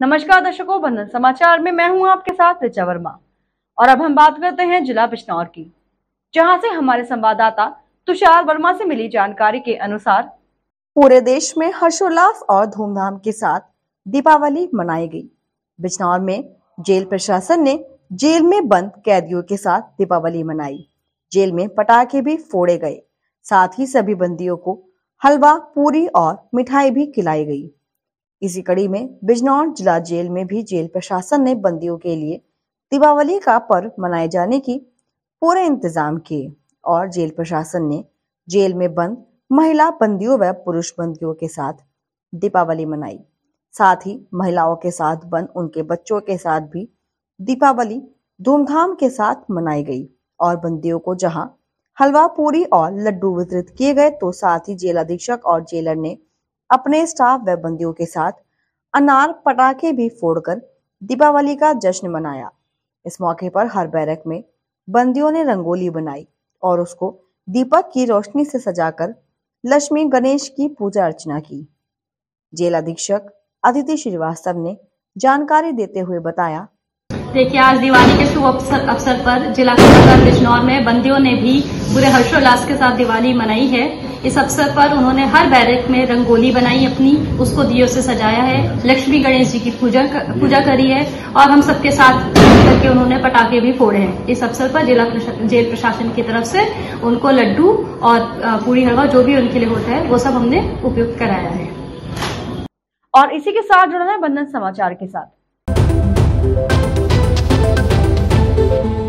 नमस्कार दर्शकों, बंधन समाचार में मैं हूँ आपके साथ ऋचा वर्मा। और अब हम बात करते हैं जिला बिजनौर की, जहाँ से हमारे संवाददाता तुषार वर्मा से मिली जानकारी के अनुसार पूरे देश में हर्षोल्लास और धूमधाम के साथ दीपावली मनाई गई। बिजनौर में जेल प्रशासन ने जेल में बंद कैदियों के साथ दीपावली मनाई। जेल में पटाखे भी फोड़े गए। साथ ही सभी बंदियों को हलवा, पूरी और मिठाई भी खिलाई गई। इसी कड़ी में बिजनौर जिला जेल में भी जेल प्रशासन ने बंदियों के लिए दीपावली का पर्व मनाए जाने की पूरे इंतज़ाम किए और जेल प्रशासन ने जेल में बंद महिला बंदियों व पुरुष बंदियों के साथ दीपावली मनाई। साथ ही महिलाओं के साथ बंद उनके बच्चों के साथ भी दीपावली धूमधाम के साथ मनाई गई और बंदियों को जहाँ हलवा पूरी और लड्डू वितरित किए गए तो साथ ही जेल अधीक्षक और जेलर ने अपने स्टाफ व बंदियों के साथ अनार पटाखे भी फोड़कर दीपावली का जश्न मनाया। इस मौके पर हर बैरक में बंदियों ने रंगोली बनाई और उसको दीपक की रोशनी से सजाकर लक्ष्मी गणेश की पूजा अर्चना की। जेल अधीक्षक अदिति श्रीवास्तव ने जानकारी देते हुए बताया देखिए आज दिवाली के शुभ अवसर अवसर पर जिला कलेक्टर बिजनौर में बंदियों ने भी पूरे हर्षोल्लास के साथ दिवाली मनाई है। इस अवसर पर उन्होंने हर बैरक में रंगोली बनाई, अपनी उसको दियो से सजाया है। लक्ष्मी गणेश जी की पूजा पूजा करी है और हम सबके साथ करके उन्होंने पटाखे भी फोड़े हैं। इस अवसर पर जिला जेल प्रशासन की तरफ़ से उनको लड्डू और पूरी हलवा जो भी उनके लिए होता है, वो सब हमने उपयुक्त कराया है। और इसी के साथ जुड़ना है बंधन समाचार के साथ। Thank you.